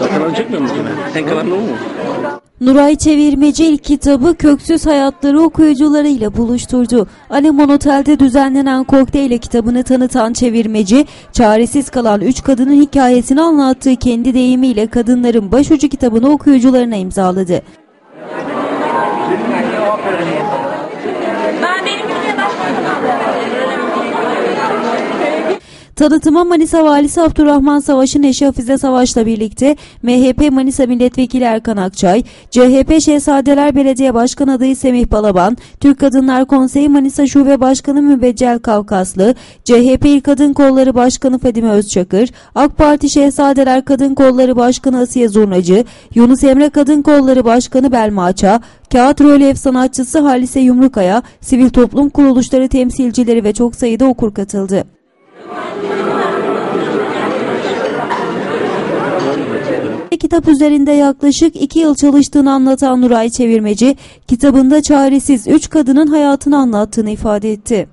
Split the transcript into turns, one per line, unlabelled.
Bakalım çekmiyor musun? Sen kalan ne mu?
Nuray Çevirmeci ilk kitabı Köksüz Hayatları okuyucularıyla buluşturdu. Alemon Otel'de düzenlenen kokteyl kitabını tanıtan Çevirmeci, çaresiz kalan üç kadının hikayesini anlattığı kendi deyimiyle kadınların başucu kitabını okuyucularına imzaladı. Tanıtıma Manisa Valisi Abdurrahman Savaş'ın eşi Hafize Savaş'la birlikte MHP Manisa Milletvekili Erkan Akçay, CHP Şehzadeler Belediye Başkan adayı Semih Balaban, Türk Kadınlar Konseyi Manisa Şube Başkanı Mübeccel Kavkaslı, CHP İl Kadın Kolları Başkanı Fadime Özçakır, AK Parti Şehzadeler Kadın Kolları Başkanı Asiye Zurnacı, Yunus Emre Kadın Kolları Başkanı Belma Aça, Kağıt Rölyef sanatçısı Halise Yumrukaya, sivil toplum kuruluşları temsilcileri ve çok sayıda okur katıldı. Kitap üzerinde yaklaşık iki yıl çalıştığını anlatan Nuray Çevirmeci, kitabında çaresiz üç kadının hayatını anlattığını ifade etti.